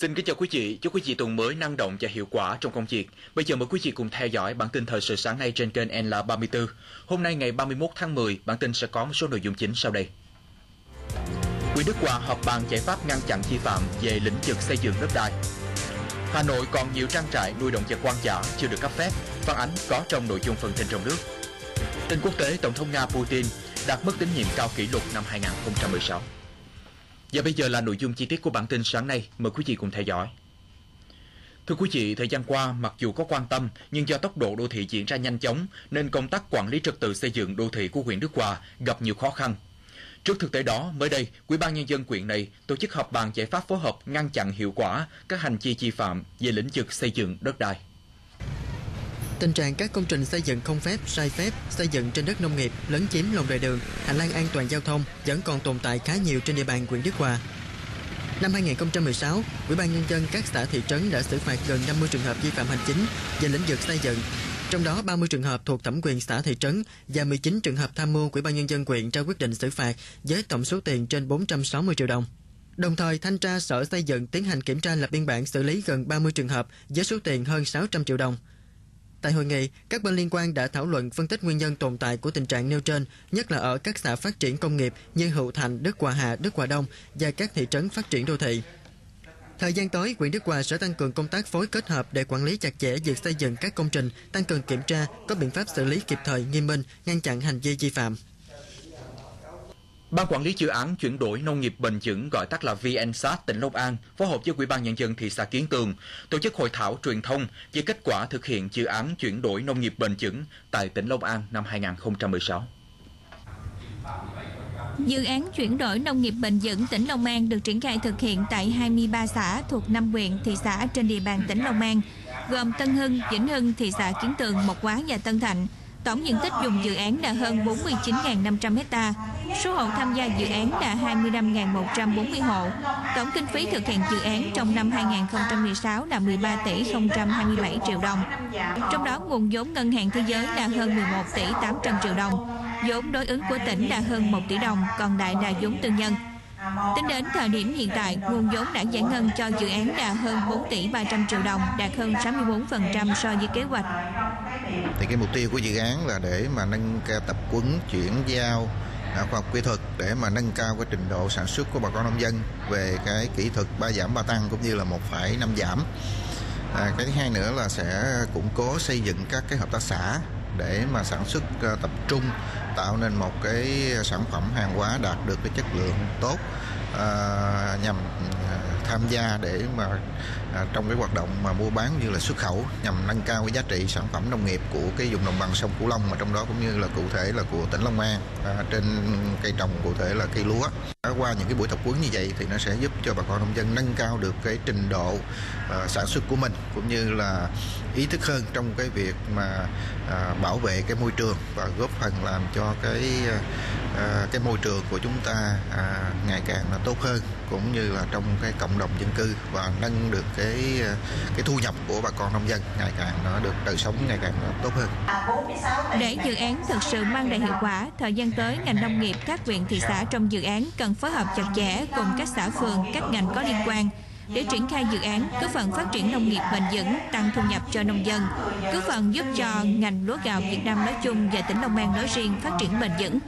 Xin kính chào quý vị, chúc quý vị tuần mới năng động và hiệu quả trong công việc. Bây giờ mời quý vị cùng theo dõi bản tin thời sự sáng nay trên kênh NL34. Hôm nay ngày 31 tháng 10, bản tin sẽ có một số nội dung chính sau đây. Quỹ Đức Hòa họp bàn giải pháp ngăn chặn vi phạm về lĩnh vực xây dựng đất đai. Hà Nội còn nhiều trang trại nuôi động vật hoang dã chưa được cấp phép, phản ánh có trong nội dung phần tin trong nước. Tin quốc tế, Tổng thống Nga Putin đạt mức tín nhiệm cao kỷ lục năm 2016. Và bây giờ là nội dung chi tiết của bản tin sáng nay, mời quý vị cùng theo dõi. Thưa quý vị, thời gian qua, mặc dù có quan tâm, nhưng do tốc độ đô thị diễn ra nhanh chóng, nên công tác quản lý trật tự xây dựng đô thị của huyện Đức Hòa gặp nhiều khó khăn. Trước thực tế đó, mới đây, Ủy ban Nhân dân quyện này tổ chức họp bàn giải pháp phối hợp ngăn chặn hiệu quả các hành vi vi phạm về lĩnh vực xây dựng đất đai. Tình trạng các công trình xây dựng không phép, sai phép, xây dựng trên đất nông nghiệp, lấn chiếm lòng lề đường, hành lang an toàn giao thông vẫn còn tồn tại khá nhiều trên địa bàn huyện Đức Hòa. Năm 2016, Ủy ban nhân dân các xã thị trấn đã xử phạt gần 50 trường hợp vi phạm hành chính về lĩnh vực xây dựng. Trong đó 30 trường hợp thuộc thẩm quyền xã thị trấn và 19 trường hợp tham mưu Ủy ban nhân dân huyện ra quyết định xử phạt với tổng số tiền trên 460 triệu đồng. Đồng thời, thanh tra Sở Xây dựng tiến hành kiểm tra lập biên bản xử lý gần 30 trường hợp với số tiền hơn 600 triệu đồng. Tại hội nghị, các bên liên quan đã thảo luận phân tích nguyên nhân tồn tại của tình trạng nêu trên, nhất là ở các xã phát triển công nghiệp như Hữu Thành, Đức Hòa Hà, Đức Hòa Đông và các thị trấn phát triển đô thị. Thời gian tới, huyện Đức Hòa sẽ tăng cường công tác phối kết hợp để quản lý chặt chẽ việc xây dựng các công trình, tăng cường kiểm tra, có biện pháp xử lý kịp thời, nghiêm minh, ngăn chặn hành vi vi phạm. Ban quản lý dự án chuyển đổi nông nghiệp bền vững gọi tắt là VNSAT tỉnh Long An phối hợp với Ủy ban nhân dân thị xã Kiến Tường tổ chức hội thảo truyền thông về kết quả thực hiện dự án chuyển đổi nông nghiệp bền vững tại tỉnh Long An năm 2016. Dự án chuyển đổi nông nghiệp bền vững tỉnh Long An được triển khai thực hiện tại 23 xã thuộc 5 huyện, thị xã trên địa bàn tỉnh Long An, gồm Tân Hưng, Vĩnh Hưng, thị xã Kiến Tường, Mộc Hóa và Tân Thạnh. Tổng diện tích dùng dự án là hơn 49.500 hecta. Số hộ tham gia dự án là 25.140 hộ. Tổng kinh phí thực hiện dự án trong năm 2016 là 13 tỷ 027 triệu đồng. Trong đó nguồn vốn ngân hàng thế giới là hơn 11 tỷ 800 triệu đồng. Vốn đối ứng của tỉnh là hơn 1 tỷ đồng, còn lại là vốn tư nhân. Tính đến thời điểm hiện tại, nguồn vốn đã giải ngân cho dự án là hơn 4 tỷ 300 triệu đồng, đạt hơn 64% so với kế hoạch. Thì cái mục tiêu của dự án là để mà nâng cao tập quấn, chuyển giao à, khoa học kỹ thuật để mà nâng cao cái trình độ sản xuất của bà con nông dân về cái kỹ thuật ba giảm ba tăng cũng như là một phẩy năm giảm. À, cái thứ hai nữa là sẽ củng cố xây dựng các cái hợp tác xã để mà sản xuất à, tập trung tạo nên một cái sản phẩm hàng hóa đạt được cái chất lượng tốt à, nhằm tham gia để mà à, trong cái hoạt động mà mua bán như là xuất khẩu nhằm nâng cao cái giá trị sản phẩm nông nghiệp của cái vùng đồng bằng sông Cửu Long mà trong đó cũng như là cụ thể là của tỉnh Long An à, trên cây trồng cụ thể là cây lúa. À, qua những cái buổi tập huấn như vậy thì nó sẽ giúp cho bà con nông dân nâng cao được cái trình độ à, sản xuất của mình cũng như là ý thức hơn trong cái việc mà à, bảo vệ cái môi trường và góp phần làm cho cái à, à cái môi trường của chúng ta à, ngày càng là tốt hơn cũng như là trong cái cộng đồng dân cư và nâng được cái ờ, cái thu nhập của bà con nông dân ngày càng nó được đời sống ngày càng tốt hơn. Để dự án thực sự mang lại hiệu quả, thời gian tới ngành nông nghiệp các huyện thị xã trong dự án cần phối hợp chặt chẽ cùng các xã phường, các ngành có liên quan để triển khai dự án góp phần phát triển nông nghiệp bền vững, tăng thu nhập cho nông dân, góp phần giúp cho ngành lúa gạo Việt Nam nói chung và tỉnh Long An nói riêng phát triển bền vững.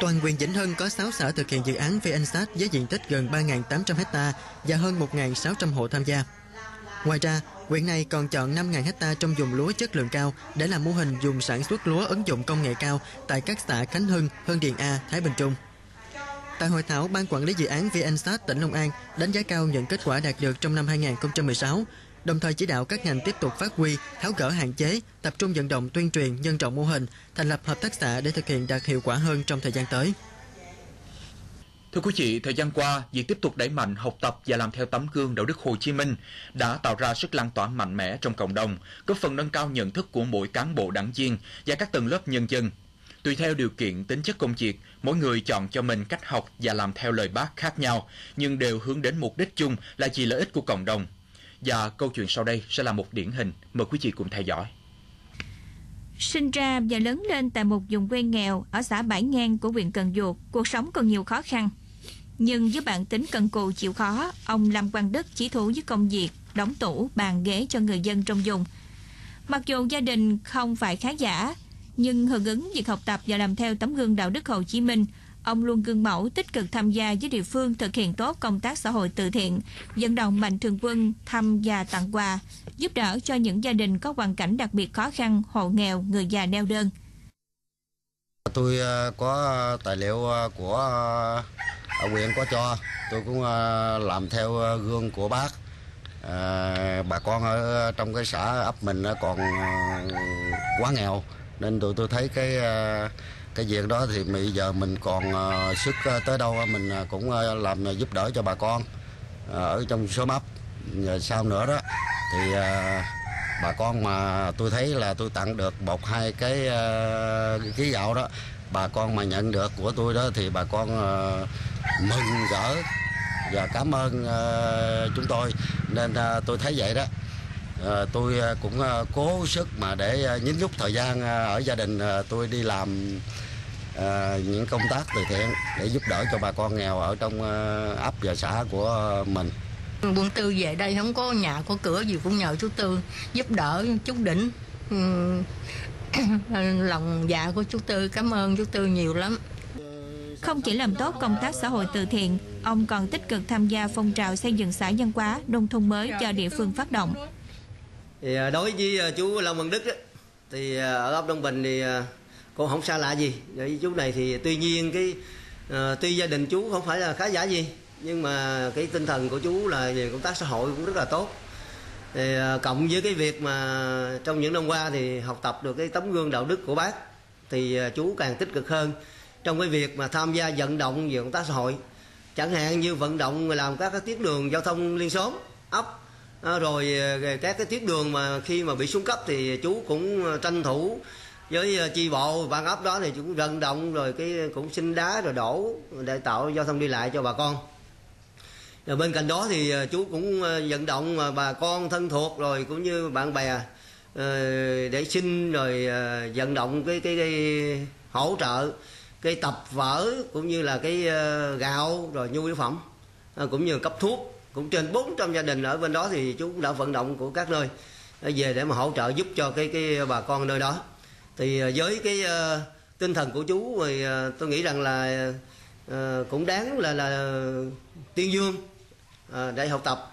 Toàn quyền Vĩnh Hưng có 6 xã thực hiện dự án VNSAT với diện tích gần 3.800 ha và hơn 1.600 hộ tham gia. Ngoài ra, huyện này còn chọn 5.000 ha trong vùng lúa chất lượng cao để làm mô hình dùng sản xuất lúa ứng dụng công nghệ cao tại các xã Khánh Hưng, Hưng Điền A, Thái Bình Trung. Tại hội thảo, Ban Quản lý Dự án VNSAT tỉnh Long An đánh giá cao những kết quả đạt được trong năm 2016, đồng thời chỉ đạo các ngành tiếp tục phát huy, tháo gỡ hạn chế, tập trung vận động tuyên truyền, nhân rộng mô hình, thành lập hợp tác xã để thực hiện đạt hiệu quả hơn trong thời gian tới. Thưa quý vị, thời gian qua, việc tiếp tục đẩy mạnh học tập và làm theo tấm gương đạo đức Hồ Chí Minh đã tạo ra sức lan tỏa mạnh mẽ trong cộng đồng, góp phần nâng cao nhận thức của mỗi cán bộ đảng viên và các tầng lớp nhân dân. Tùy theo điều kiện tính chất công việc, mỗi người chọn cho mình cách học và làm theo lời bác khác nhau, nhưng đều hướng đến mục đích chung là vì lợi ích của cộng đồng. Và câu chuyện sau đây sẽ là một điển hình. Mời quý vị cùng theo dõi. Sinh ra và lớn lên tại một vùng quê nghèo ở xã Bãi Ngang của huyện Cần Duộc, cuộc sống còn nhiều khó khăn. Nhưng với bản tính cần cù chịu khó, ông Lâm Quang Đức chỉ thủ với công việc đóng tủ, bàn ghế cho người dân trong vùng. Mặc dù gia đình không phải khá giả, nhưng hưởng ứng việc học tập và làm theo tấm gương đạo đức Hồ Chí Minh, ông luôn gương mẫu tích cực tham gia với địa phương thực hiện tốt công tác xã hội từ thiện, dẫn động mạnh thường quân thăm và tặng quà, giúp đỡ cho những gia đình có hoàn cảnh đặc biệt khó khăn, hộ nghèo, người già neo đơn. Tôi ờ, có ờ, tài liệu ờ, của ở huyện có cho, tôi cũng làm theo gương của bác. À, bà con ở trong cái xã ấp mình còn quá nghèo nên tụi tôi thấy cái cái việc đó thì bây giờ mình còn uh, sức uh, tới đâu mình uh, cũng uh, làm uh, giúp đỡ cho bà con uh, ở trong số ấp rồi sau nữa đó thì uh, bà con mà tôi thấy là tôi tặng được một hai cái uh, ký gạo đó bà con mà nhận được của tôi đó thì bà con uh, mừng rỡ và cảm ơn uh, chúng tôi. Nên uh, tôi thấy vậy đó uh, tôi cũng uh, cố sức mà để nhín nhúc thời gian ở gia đình tôi đi làm à, những công tác từ thiện để giúp đỡ cho bà con nghèo ở trong ấp và xã của mình. Quân Tư về đây không có nhà có cửa gì cũng nhờ chú Tư giúp đỡ chú Đỉnh. lòng dạ của chú Tư cảm ơn chú Tư nhiều lắm. Không chỉ làm tốt công tác xã hội từ thiện, ông còn tích cực tham gia phong trào xây dựng xã văn hóa, nông thôn mới do địa phương phát động. Thì à, đối với à, chú Long Văn Đức thì à, ở ấp Đông Bình thì cũng không xa lạ gì. Với chú này thì tuy nhiên cái tuy gia đình chú không phải là khá giả gì, nhưng mà cái tinh thần của chú là về công tác xã hội cũng rất là tốt. Thì cộng với cái việc mà trong những năm qua thì học tập được cái tấm gương đạo đức của bác, thì chú càng tích cực hơn trong cái việc mà tham gia vận động về công tác xã hội. Chẳng hạn như vận động làm các cái tuyến đường giao thông liên xóm, ấp Ờ, rồi ờ, các cái tuyến đường mà khi mà bị xuống cấp thì chú cũng ờ, tranh thủ với chi bộ ban ấp đó thì cũng vận động rồi cái cũng xin đá rồi đổ để tạo giao thông đi lại cho bà con. Rồi bên cạnh đó thì chú cũng vận động bà con thân thuộc rồi cũng như bạn bè để xin rồi vận động cái cái, cái hỗ trợ cái tập vở cũng như là cái gạo rồi nhu yếu phẩm cũng như cấp thuốc cũng trên 400 gia đình ở bên đó thì chú cũng đã vận động của các nơi về để mà hỗ trợ giúp cho cái cái bà con nơi đó. Thì à, với cái uh, tinh thần của chú thì uh, tôi nghĩ rằng là uh, cũng đáng là là tuyên dương uh, để học tập.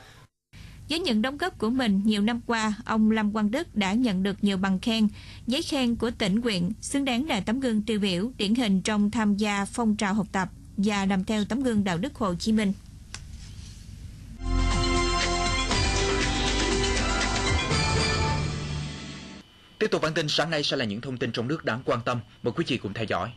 Với những đóng góp của mình nhiều năm qua, ông Lâm Quang Đức đã nhận được nhiều bằng khen, giấy khen của tỉnh huyện, xứng đáng là tấm gương tiêu biểu, điển hình trong tham gia phong trào học tập và làm theo tấm gương đạo đức Hồ Chí Minh. Tiếp tục bản tin sáng nay sẽ là những thông tin trong nước đáng quan tâm. Mời quý vị cùng theo dõi.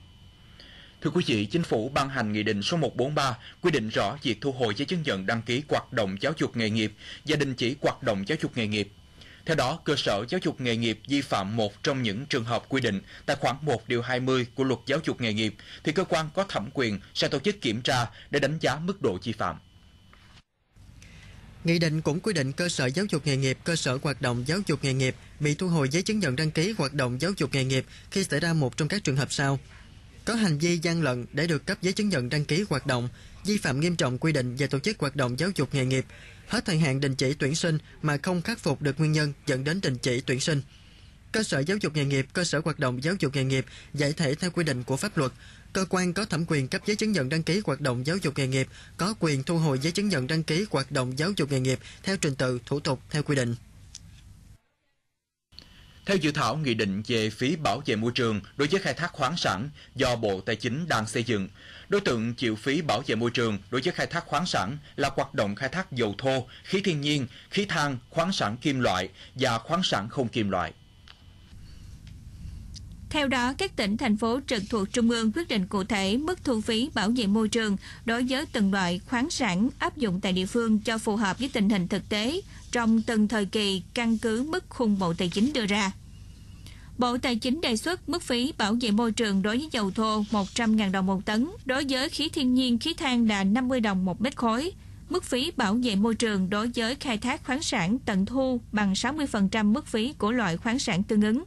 Thưa quý vị, Chính phủ ban hành Nghị định số 143 quy định rõ việc thu hồi giấy chứng nhận đăng ký hoạt động giáo dục nghề nghiệp và đình chỉ hoạt động giáo dục nghề nghiệp. Theo đó, cơ sở giáo dục nghề nghiệp vi phạm một trong những trường hợp quy định tại khoản 1 điều 20 của luật giáo dục nghề nghiệp thì cơ quan có thẩm quyền sẽ tổ chức kiểm tra để đánh giá mức độ vi phạm. Nghị định cũng quy định cơ sở giáo dục nghề nghiệp, cơ sở hoạt động giáo dục nghề nghiệp bị thu hồi giấy chứng nhận đăng ký hoạt động giáo dục nghề nghiệp khi xảy ra một trong các trường hợp sau. Có hành vi gian lận để được cấp giấy chứng nhận đăng ký hoạt động, vi phạm nghiêm trọng quy định về tổ chức hoạt động giáo dục nghề nghiệp, hết thời hạn đình chỉ tuyển sinh mà không khắc phục được nguyên nhân dẫn đến đình chỉ tuyển sinh. Cơ sở giáo dục nghề nghiệp, cơ sở hoạt động giáo dục nghề nghiệp giải thể theo quy định của pháp luật, cơ quan có thẩm quyền cấp giấy chứng nhận đăng ký hoạt động giáo dục nghề nghiệp có quyền thu hồi giấy chứng nhận đăng ký hoạt động giáo dục nghề nghiệp theo trình tự thủ tục theo quy định. Theo dự thảo nghị định về phí bảo vệ môi trường đối với khai thác khoáng sản do Bộ Tài chính đang xây dựng, đối tượng chịu phí bảo vệ môi trường đối với khai thác khoáng sản là hoạt động khai thác dầu thô, khí thiên nhiên, khí than, khoáng sản kim loại và khoáng sản không kim loại. Theo đó, các tỉnh, thành phố trực thuộc Trung ương quyết định cụ thể mức thu phí bảo vệ môi trường đối với từng loại khoáng sản áp dụng tại địa phương cho phù hợp với tình hình thực tế trong từng thời kỳ căn cứ mức khung Bộ Tài chính đưa ra. Bộ Tài chính đề xuất mức phí bảo vệ môi trường đối với dầu thô 100.000 đồng một tấn, đối với khí thiên nhiên khí than là 50 đồng một mét khối. Mức phí bảo vệ môi trường đối với khai thác khoáng sản tận thu bằng 60% mức phí của loại khoáng sản tương ứng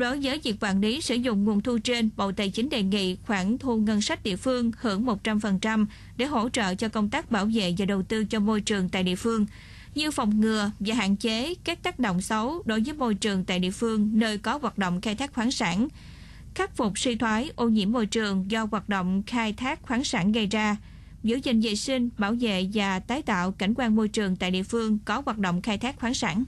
Đối với việc quản lý sử dụng nguồn thu trên, Bộ Tài chính đề nghị khoản thu ngân sách địa phương hưởng 100% để hỗ trợ cho công tác bảo vệ và đầu tư cho môi trường tại địa phương, như phòng ngừa và hạn chế các tác động xấu đối với môi trường tại địa phương nơi có hoạt động khai thác khoáng sản, khắc phục suy thoái ô nhiễm môi trường do hoạt động khai thác khoáng sản gây ra, giữ gìn vệ sinh, bảo vệ và tái tạo cảnh quan môi trường tại địa phương có hoạt động khai thác khoáng sản.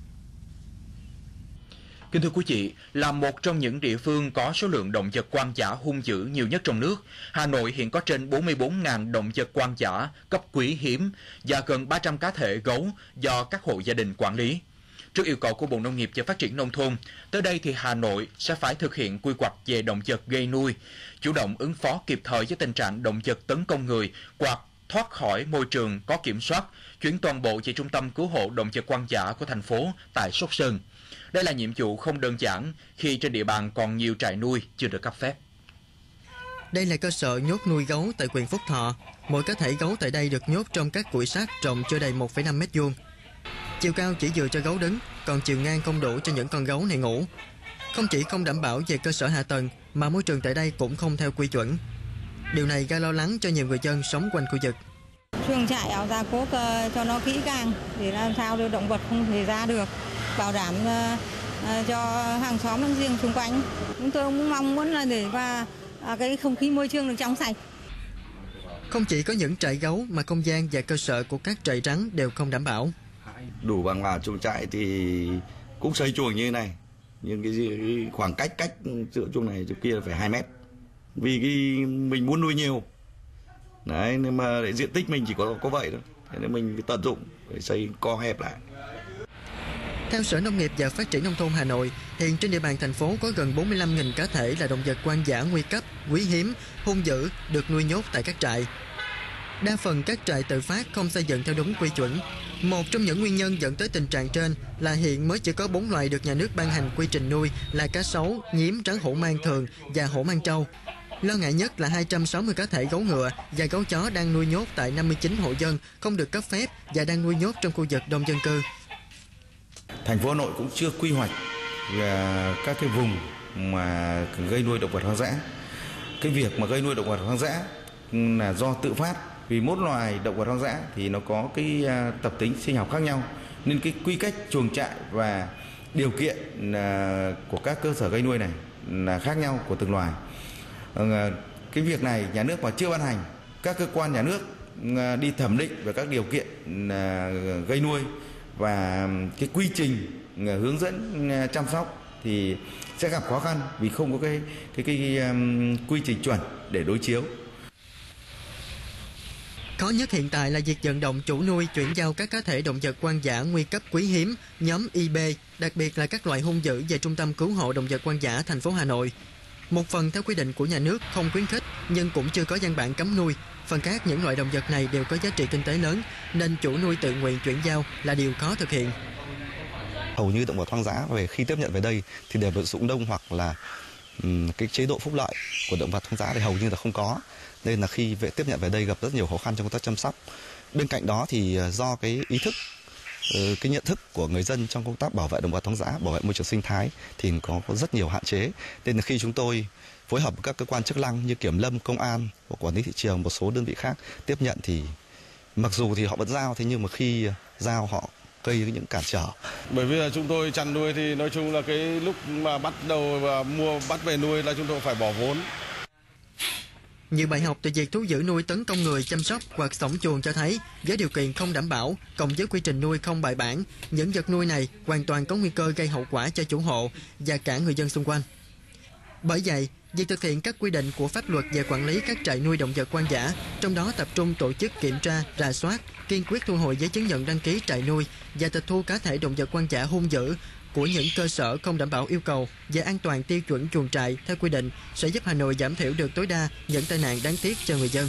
Kính thưa quý vị, là một trong những địa phương có số lượng động vật quan giả hung dữ nhiều nhất trong nước, Hà Nội hiện có trên 44.000 động vật quan giả cấp quý hiếm và gần 300 cá thể gấu do các hộ gia đình quản lý. Trước yêu cầu của Bộ Nông nghiệp và Phát triển Nông thôn, tới đây thì Hà Nội sẽ phải thực hiện quy hoạch về động vật gây nuôi, chủ động ứng phó kịp thời với tình trạng động vật tấn công người hoặc thoát khỏi môi trường có kiểm soát, chuyển toàn bộ về Trung tâm Cứu hộ Động vật hoang dã của thành phố tại Sóc Sơn. Đây là nhiệm vụ không đơn giản khi trên địa bàn còn nhiều trại nuôi chưa được cấp phép. Đây là cơ sở nhốt nuôi gấu tại huyện Phúc Thọ. Mỗi cá thể gấu tại đây được nhốt trong các củi sắt rộng chưa đầy 1,5 mét vuông. Chiều cao chỉ vừa cho gấu đứng, còn chiều ngang không đủ cho những con gấu này ngủ. Không chỉ không đảm bảo về cơ sở hạ tầng, mà môi trường tại đây cũng không theo quy chuẩn. Điều này gây lo lắng cho nhiều người dân sống quanh khu vực. Chuồng trại áo ra cố cho nó kỹ càng để làm sao để động vật không thể ra được bảo đảm uh, cho hàng xóm láng giềng xung quanh. Chúng tôi cũng mong muốn là để và uh, cái không khí môi trường được trong sạch. Không chỉ có những trại gấu mà không gian và cơ sở của các trại rắn đều không đảm bảo. Đủ bằng vào chuồng trại thì cũng xây chuồng như thế này. Nhưng cái, cái khoảng cách cách giữa chuồng này chỗ kia phải 2 mét. Vì cái mình muốn nuôi nhiều. Đấy, nhưng mà diện tích mình chỉ có có vậy thôi. Thế nên mình phải tận dụng để xây co hẹp lại. Theo Sở Nông nghiệp và Phát triển Nông thôn Hà Nội, hiện trên địa bàn thành phố có gần 45.000 cá thể là động vật quan giả nguy cấp, quý hiếm, hung dữ được nuôi nhốt tại các trại. Đa phần các trại tự phát không xây dựng theo đúng quy chuẩn. Một trong những nguyên nhân dẫn tới tình trạng trên là hiện mới chỉ có 4 loài được nhà nước ban hành quy trình nuôi là cá sấu, nhím, rắn hổ mang thường và hổ mang trâu. Lo ngại nhất là 260 cá thể gấu ngựa và gấu chó đang nuôi nhốt tại 59 hộ dân không được cấp phép và đang nuôi nhốt trong khu vực đông dân cư thành phố Hà Nội cũng chưa quy hoạch về các cái vùng mà gây nuôi động vật hoang dã. Cái việc mà gây nuôi động vật hoang dã là do tự phát, vì mỗi loài động vật hoang dã thì nó có cái à, tập tính sinh học khác nhau nên cái quy cách chuồng trại và điều kiện à, của các cơ sở gây nuôi này là khác nhau của từng loài. Ờ, cái việc này nhà nước mà chưa ban hành, các cơ quan nhà nước đi thẩm định về các điều kiện gây nuôi và cái quy trình ờ, hướng dẫn ờ, chăm sóc thì sẽ gặp khó khăn vì không có cái cái cái, cái um, quy trình chuẩn để đối chiếu. Khó nhất hiện tại là việc vận động chủ nuôi chuyển giao các cá thể động vật hoang dã nguy cấp quý hiếm nhóm IB, đặc biệt là các loại hung dữ về Trung tâm Cứu hộ Động vật hoang dã thành phố Hà Nội. Một phần theo quy định của nhà nước không khuyến khích nhưng cũng chưa có văn bản cấm nuôi Phần khác những loại động vật này đều có giá trị kinh tế lớn nên chủ nuôi tự nguyện chuyển giao là điều khó thực hiện. Hầu như động vật hoang dã về khi tiếp nhận về đây thì đều được dụng đông hoặc là um, cái chế độ phúc lợi của động vật hoang dã thì hầu như là không có. Nên là khi về tiếp nhận về đây gặp rất nhiều khó khăn trong công tác chăm sóc. Bên cạnh đó thì ờ, do cái ý thức Ờ, cái nhận thức của người dân trong công tác bảo vệ động vật hoang dã, bảo vệ môi trường sinh thái thì có, có rất nhiều hạn chế. Nên là khi chúng tôi phối hợp với các cơ quan chức năng như kiểm lâm, công an, và quản lý thị trường, một số đơn vị khác tiếp nhận thì mặc dù thì họ vẫn giao thế nhưng mà khi giao họ gây những cản trở. Bởi vì là chúng tôi chăn nuôi thì nói chung là cái lúc mà bắt đầu và mua bắt về nuôi là chúng tôi phải bỏ vốn. Nhiều bài học từ việc thú giữ nuôi tấn công người chăm sóc hoặc sống chuồng cho thấy với điều kiện không đảm bảo cộng với quy trình nuôi không bài bản, những vật nuôi này hoàn toàn có nguy cơ gây hậu quả cho chủ hộ và cả người dân xung quanh. Bởi vậy, việc thực hiện các quy định của pháp luật về quản lý các trại nuôi động vật hoang dã, trong đó tập trung tổ chức kiểm tra, rà soát, kiên quyết thu hồi giấy chứng nhận đăng ký trại nuôi và tịch thu cá thể động vật hoang dã hung dữ của những cơ sở không đảm bảo yêu cầu về an toàn tiêu chuẩn chuồng trại theo quy định sẽ giúp Hà Nội giảm thiểu được tối đa những tai nạn đáng tiếc cho người dân.